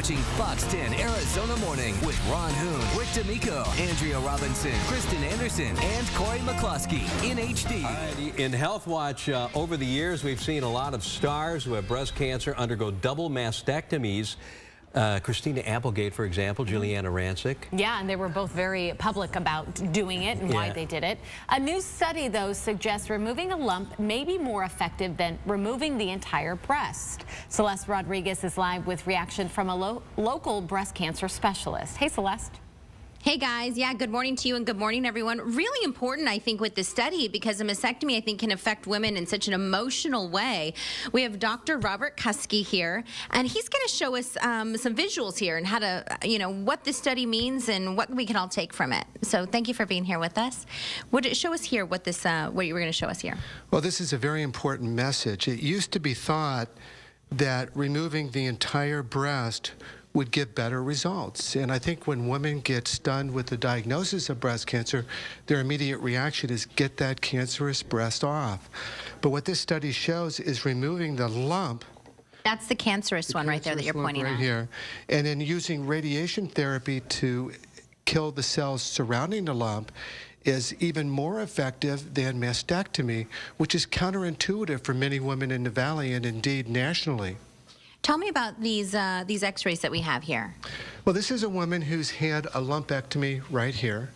watching Fox 10 Arizona Morning with Ron Hoon, Rick D'Amico, Andrea Robinson, Kristen Anderson, and Corey McCloskey in HD. In Health Watch, uh, over the years, we've seen a lot of stars who have breast cancer undergo double mastectomies. Uh, Christina Applegate, for example, Giuliana Rancic. Yeah, and they were both very public about doing it and yeah. why they did it. A new study, though, suggests removing a lump may be more effective than removing the entire breast. Celeste Rodriguez is live with reaction from a lo local breast cancer specialist. Hey, Celeste. Hey guys, yeah, good morning to you and good morning everyone. Really important, I think, with this study because a mastectomy, I think, can affect women in such an emotional way. We have Dr. Robert Kuske here, and he's going to show us um, some visuals here and how to, you know, what this study means and what we can all take from it. So thank you for being here with us. Would it show us here what this, uh, what you were going to show us here? Well, this is a very important message. It used to be thought that removing the entire breast would give better results. And I think when women get stunned with the diagnosis of breast cancer, their immediate reaction is get that cancerous breast off. But what this study shows is removing the lump that's the cancerous the one right there that you're pointing right at. here. And then using radiation therapy to kill the cells surrounding the lump is even more effective than mastectomy, which is counterintuitive for many women in the valley and indeed nationally. Tell me about these uh, these X-rays that we have here. Well, this is a woman who's had a lumpectomy right here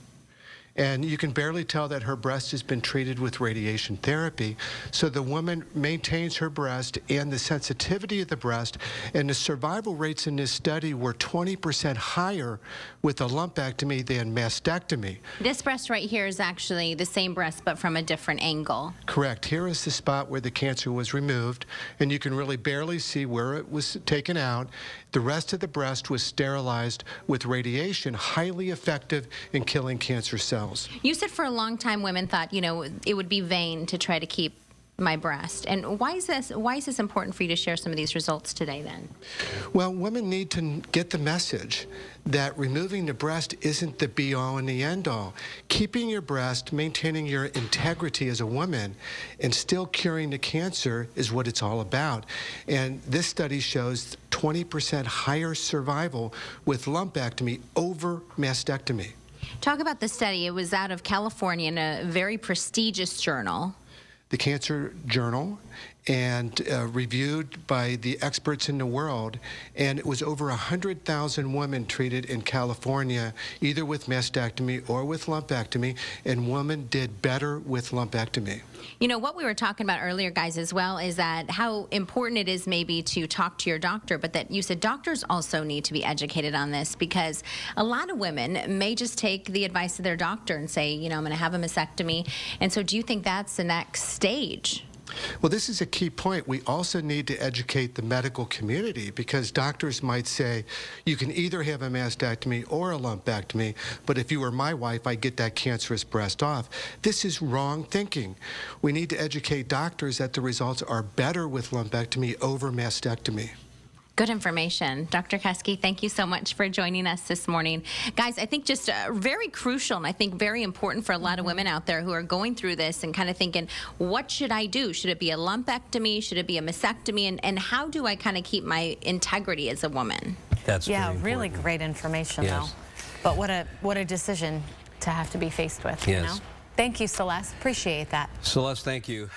and you can barely tell that her breast has been treated with radiation therapy. So the woman maintains her breast and the sensitivity of the breast, and the survival rates in this study were 20% higher with a lumpectomy than mastectomy. This breast right here is actually the same breast, but from a different angle. Correct. Here is the spot where the cancer was removed, and you can really barely see where it was taken out. The rest of the breast was sterilized with radiation, highly effective in killing cancer cells cells. You said for a long time women thought, you know, it would be vain to try to keep my breast. And why is this why is this important for you to share some of these results today then? Well, women need to get the message that removing the breast isn't the be all and the end all. Keeping your breast, maintaining your integrity as a woman and still curing the cancer is what it's all about. And this study shows 20% higher survival with lumpectomy over mastectomy. Talk about the study. It was out of California in a very prestigious journal. The Cancer Journal, and uh, reviewed by the experts in the world. And it was over 100,000 women treated in California, either with mastectomy or with lumpectomy, and women did better with lumpectomy. You know, what we were talking about earlier, guys, as well, is that how important it is maybe to talk to your doctor, but that you said doctors also need to be educated on this because a lot of women may just take the advice of their doctor and say, you know, I'm going to have a mastectomy. And so do you think that's the next stage? Well, this is a key point. We also need to educate the medical community because doctors might say you can either have a mastectomy or a lumpectomy, but if you were my wife, I'd get that cancerous breast off. This is wrong thinking. We need to educate doctors that the results are better with lumpectomy over mastectomy. Good information. Dr. Kuske, thank you so much for joining us this morning. Guys, I think just uh, very crucial and I think very important for a lot of women out there who are going through this and kind of thinking, what should I do? Should it be a lumpectomy? Should it be a mastectomy? And, and how do I kind of keep my integrity as a woman? That's Yeah, really great information, yes. though. But what a, what a decision to have to be faced with, yes. you know? Thank you, Celeste. Appreciate that. Celeste, thank you.